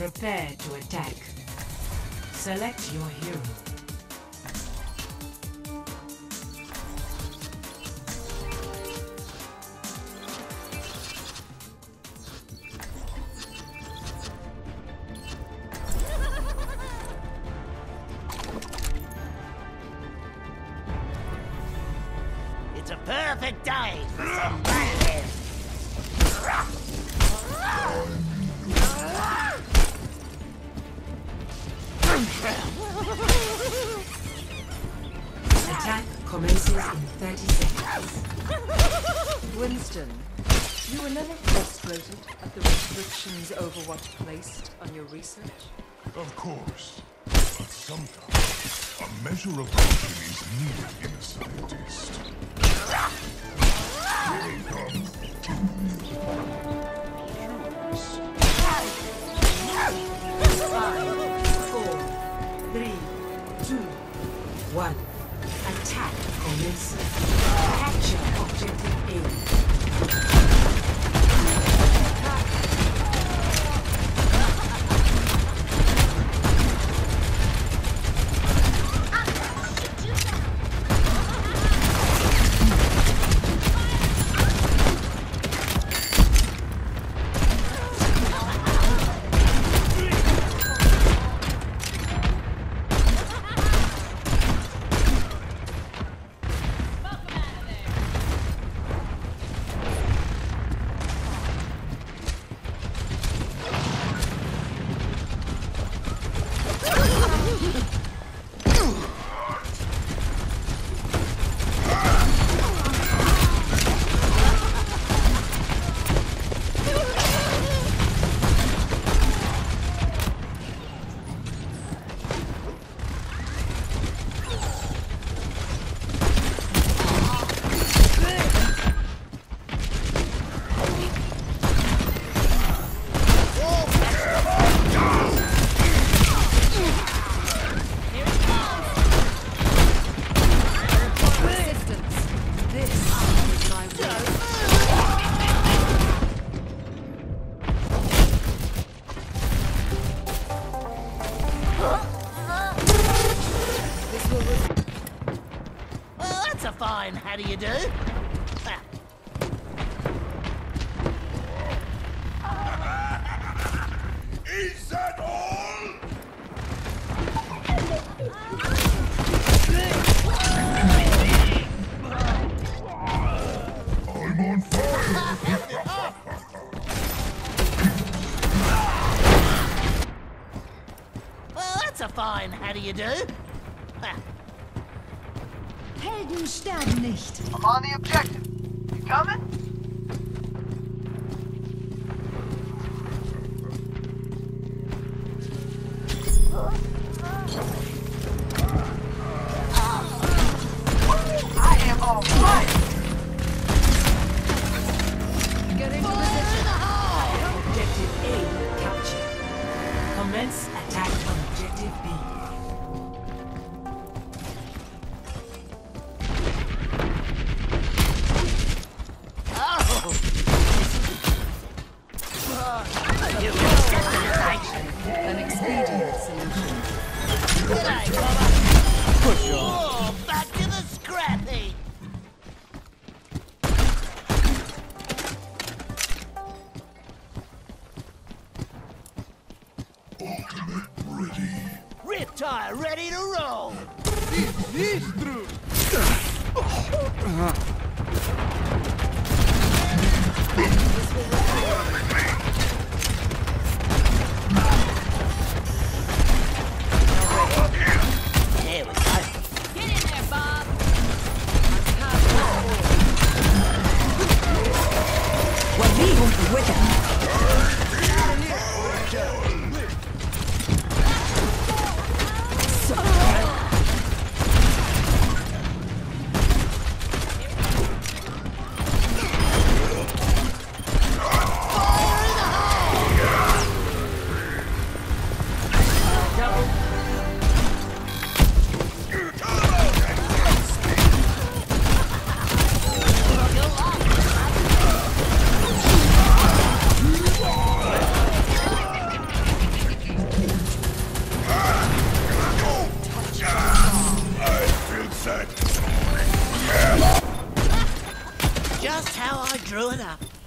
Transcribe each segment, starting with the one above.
Prepare to attack. Select your hero. It's a perfect day 30 seconds. Winston, you were never frustrated at the restrictions Overwatch placed on your research? Of course. But sometimes a measure of caution is needed in a scientist. Here come. Commences. Fine how do you do? Helden sterben nicht. I'm on the objective. You coming? Ready to roll. There just how I drew it up.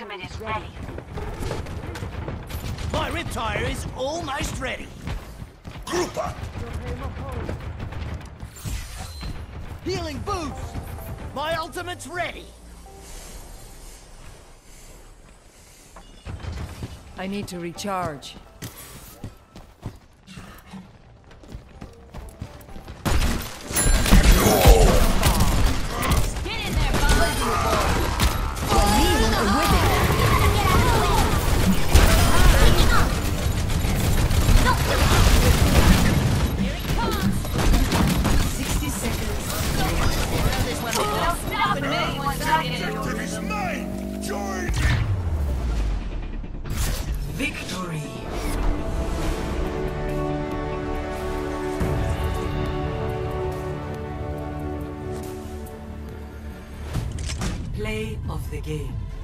Ultimate is ready. My RIP-Tire is almost ready. Group up! Healing boost! My ultimate's ready! I need to recharge. The game.